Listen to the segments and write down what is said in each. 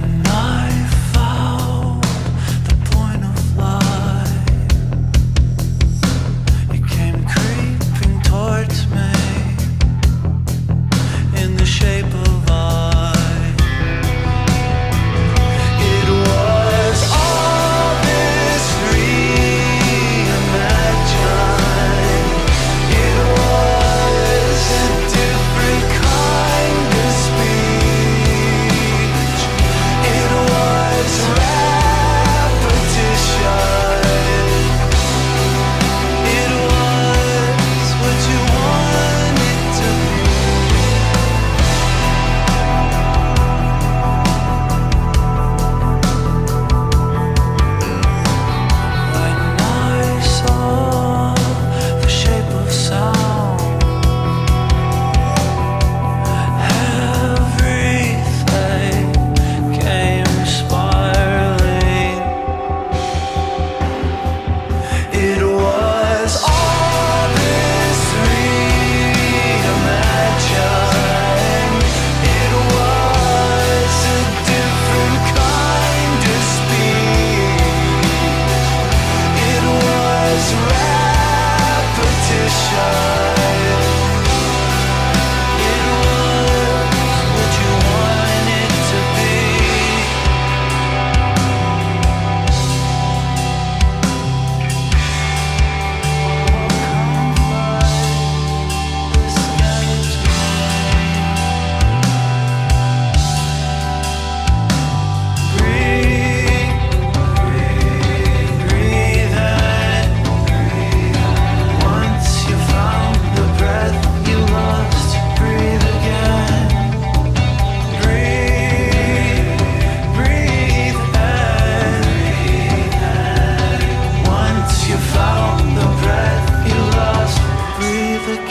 not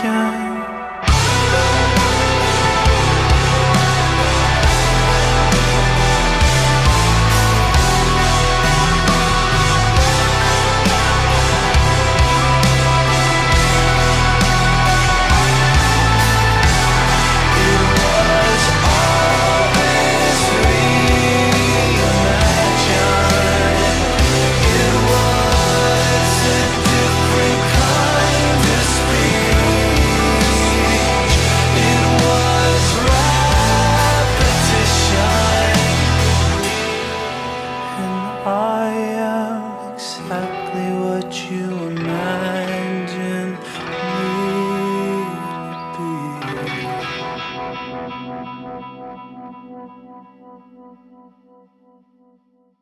down Thank you.